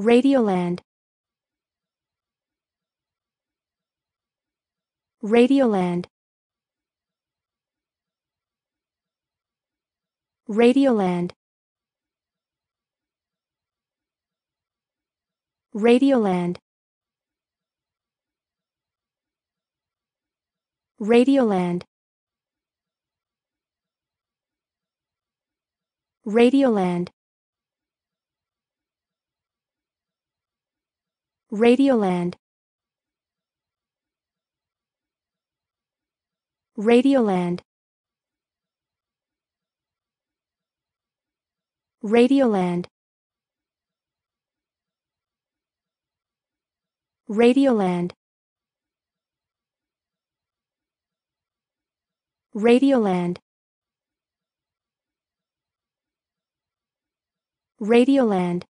Radioland. Radioland. Radioland. Radioland. Radioland. Radioland Radioland. Radioland. Radioland. Radioland. Radioland. Radioland